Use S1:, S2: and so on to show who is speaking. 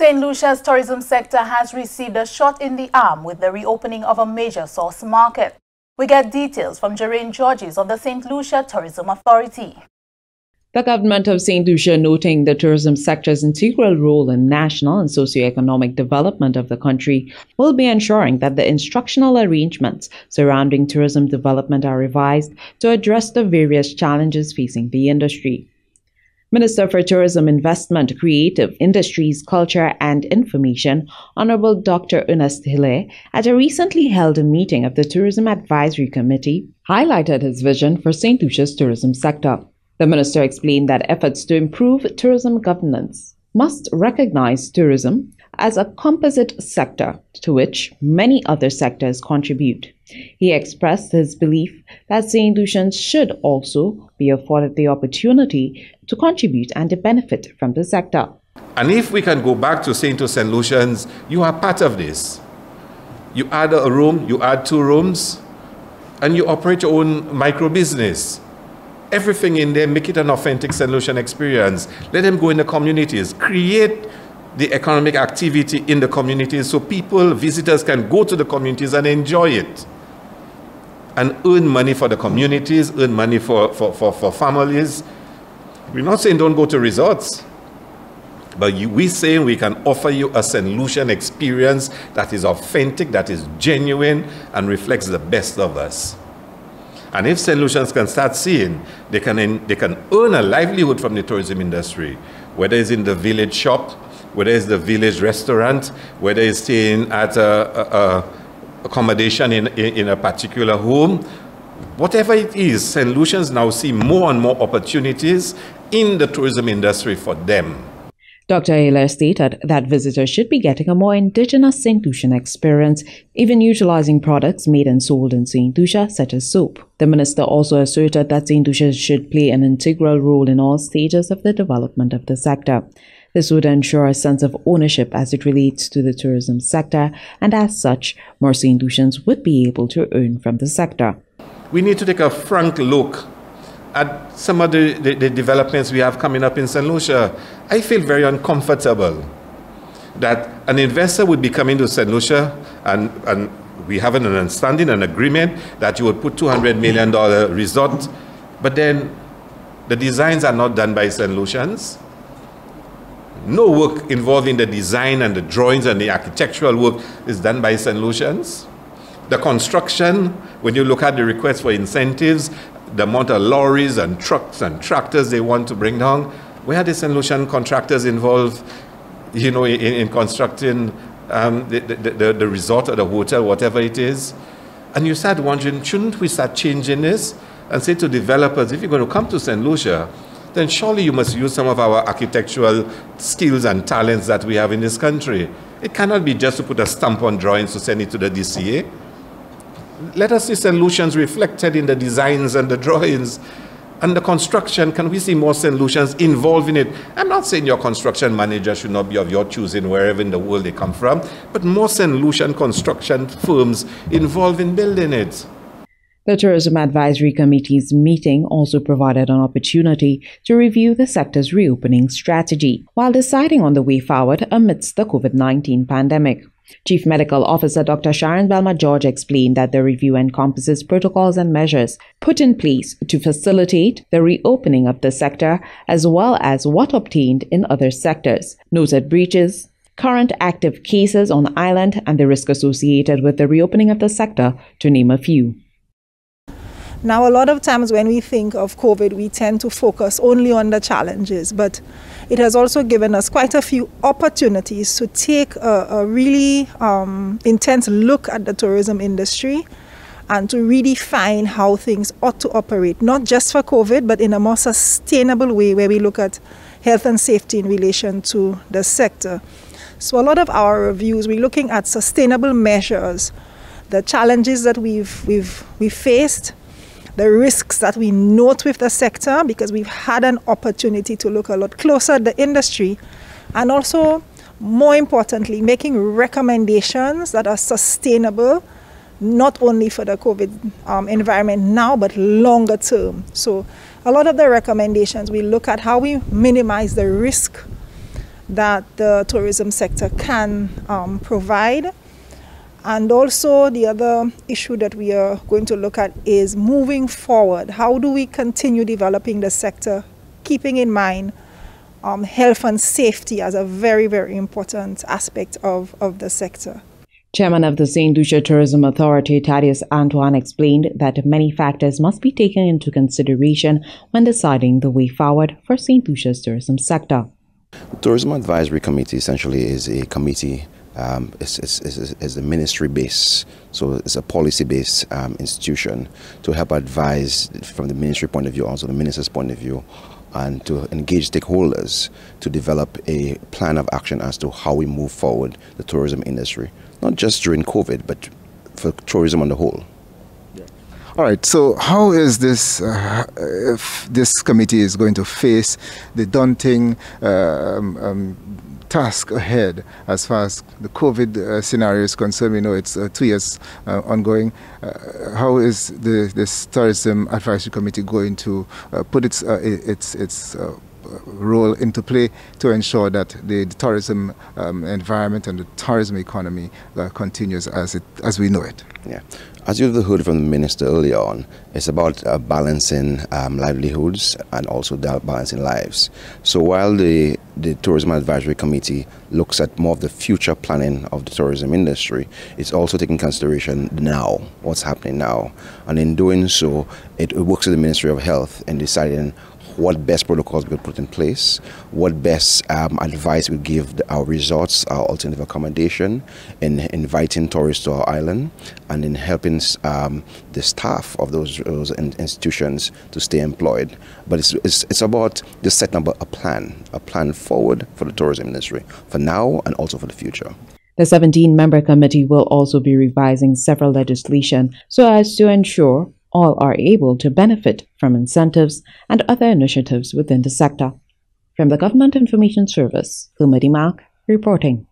S1: St. Lucia's tourism sector has received a shot in the arm with the reopening of a major source market. We get details from Jeraine Georges of the St. Lucia Tourism Authority.
S2: The government of St. Lucia noting the tourism sector's integral role in national and socio-economic development of the country will be ensuring that the instructional arrangements surrounding tourism development are revised to address the various challenges facing the industry. Minister for Tourism Investment, Creative Industries, Culture and Information, Honorable Dr. Ernest Hilaire, at a recently held meeting of the Tourism Advisory Committee, highlighted his vision for St. Lucia's tourism sector. The minister explained that efforts to improve tourism governance must recognize tourism as a composite sector to which many other sectors contribute. He expressed his belief that St. Lucians should also be afforded the opportunity to contribute and to benefit from the sector.
S3: And if we can go back to to St. Lucians, you are part of this. You add a room, you add two rooms, and you operate your own micro business. Everything in there, make it an authentic St. Lucian experience. Let them go in the communities. Create the economic activity in the communities so people, visitors can go to the communities and enjoy it and earn money for the communities, earn money for, for, for, for families. We're not saying don't go to resorts, but you, we're saying we can offer you a St. Lucian experience that is authentic, that is genuine, and reflects the best of us. And if St. Lucians can start seeing, they can, they can earn a livelihood from the tourism industry, whether it's in the village shop, whether it's the village restaurant, whether it's staying at a, a, a accommodation in, in a particular home, whatever it is, St. Lucians now see more and more opportunities in the tourism industry for them.
S2: Dr. Hilaire stated that visitors should be getting a more indigenous St. Lucian experience, even utilizing products made and sold in St. Lucia, such as soap. The minister also asserted that St. Lucia should play an integral role in all stages of the development of the sector. This would ensure a sense of ownership as it relates to the tourism sector, and as such, more St. Lucians would be able to earn from the sector.
S3: We need to take a frank look at some of the, the, the developments we have coming up in St. Lucia. I feel very uncomfortable that an investor would be coming to St. Lucia and, and we have an understanding, an agreement that you would put $200 million resort, but then the designs are not done by St. Lucians no work involving the design and the drawings and the architectural work is done by St. Lucians. The construction, when you look at the request for incentives, the amount of lorries and trucks and tractors they want to bring down, where are the St. Lucian contractors involved, you know, in, in constructing um, the, the, the, the resort or the hotel, whatever it is? And you start wondering, shouldn't we start changing this and say to developers, if you're going to come to St. Lucia, then surely you must use some of our architectural skills and talents that we have in this country. It cannot be just to put a stamp on drawings to send it to the DCA. Let us see solutions reflected in the designs and the drawings. And the construction, can we see more St. Lucians involved in it? I'm not saying your construction manager should not be of your choosing wherever in the world they come from, but more St. Lucian construction firms involved in building it.
S2: The Tourism Advisory Committee's meeting also provided an opportunity to review the sector's reopening strategy while deciding on the way forward amidst the COVID 19 pandemic. Chief Medical Officer Dr. Sharon Belmar-George explained that the review encompasses protocols and measures put in place to facilitate the reopening of the sector as well as what obtained in other sectors, noted breaches, current active cases on the island, and the risk associated with the reopening of the sector, to name a few.
S4: Now, a lot of times when we think of COVID, we tend to focus only on the challenges, but it has also given us quite a few opportunities to take a, a really um, intense look at the tourism industry and to redefine how things ought to operate, not just for COVID, but in a more sustainable way where we look at health and safety in relation to the sector. So, a lot of our reviews, we're looking at sustainable measures, the challenges that we've, we've, we've faced, the risks that we note with the sector because we've had an opportunity to look a lot closer at the industry and also, more importantly, making recommendations that are sustainable not only for the COVID um, environment now, but longer term. So, a lot of the recommendations we look at how we minimize the risk that the tourism sector can um, provide. And also, the other issue that we are going to look at is moving forward. How do we continue developing the sector, keeping in mind um, health and safety as a very, very important aspect of, of the sector?
S2: Chairman of the St. Lucia Tourism Authority, Thaddeus Antoine, explained that many factors must be taken into consideration when deciding the way forward for St. Lucia's tourism sector.
S5: The Tourism Advisory Committee essentially is a committee um, is, is, is, is a ministry base, so it's a policy based um, institution to help advise from the ministry point of view, also the minister's point of view, and to engage stakeholders to develop a plan of action as to how we move forward the tourism industry, not just during COVID, but for tourism on the whole.
S6: All right. So, how is this? Uh, if this committee is going to face the daunting um, um, task ahead as far as the COVID uh, scenario is concerned. We know it's uh, two years uh, ongoing. Uh, how is the this tourism advisory committee going to uh, put its uh, its its role into play to ensure that the, the tourism um, environment and the tourism economy continues as it as we know it?
S5: Yeah. As you've heard from the minister earlier on, it's about uh, balancing um, livelihoods and also balancing lives. So while the, the Tourism Advisory Committee looks at more of the future planning of the tourism industry, it's also taking consideration now, what's happening now. And in doing so, it, it works with the Ministry of Health in deciding what best protocols we put in place, what best um, advice we give the, our resorts, our alternative accommodation, in inviting tourists to our island, and in helping um, the staff of those, those institutions to stay employed. But it's, it's, it's about just setting up a plan, a plan forward for the tourism industry, for now and also for the future.
S2: The 17 member committee will also be revising several legislation so as to ensure all are able to benefit from incentives and other initiatives within the sector. From the Government Information Service, Hilmadi Mark reporting.